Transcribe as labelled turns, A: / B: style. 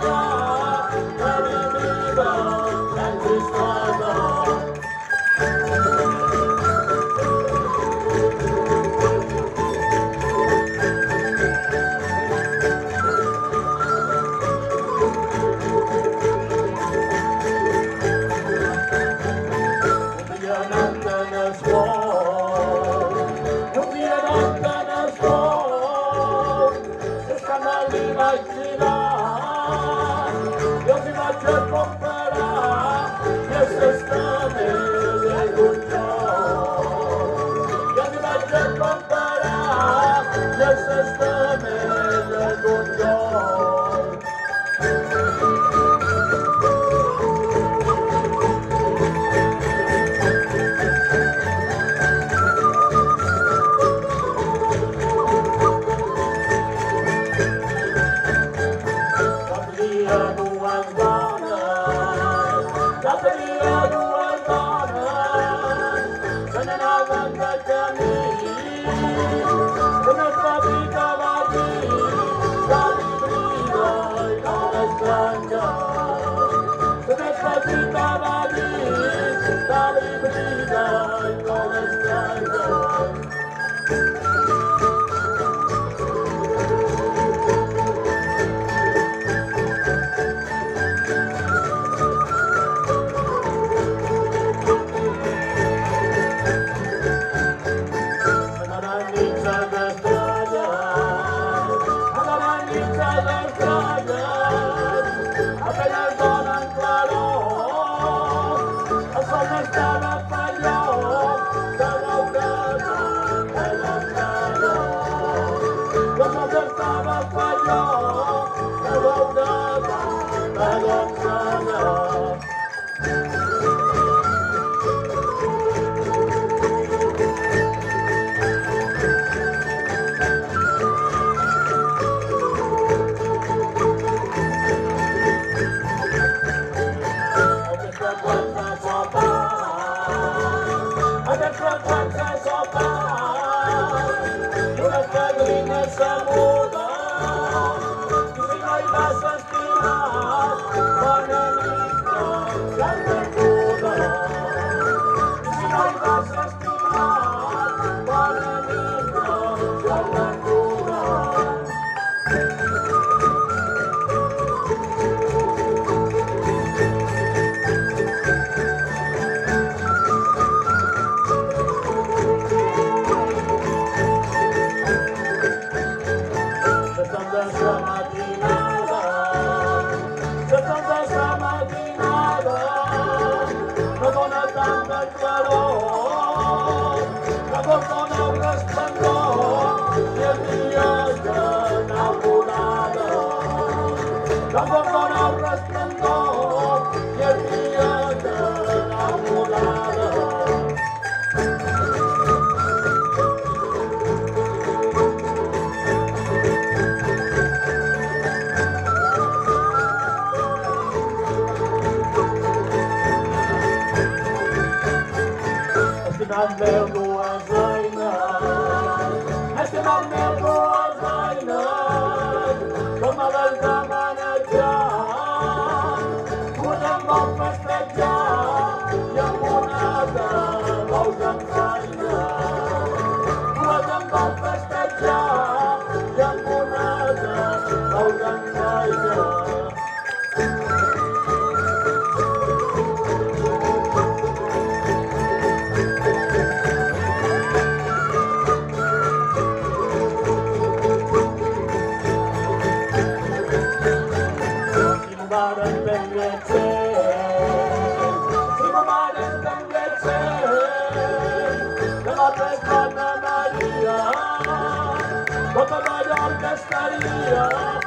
A: oh. Japanese. Ramona Ramona Ramona Ramona meu duas oinas, esse é o meu Oh.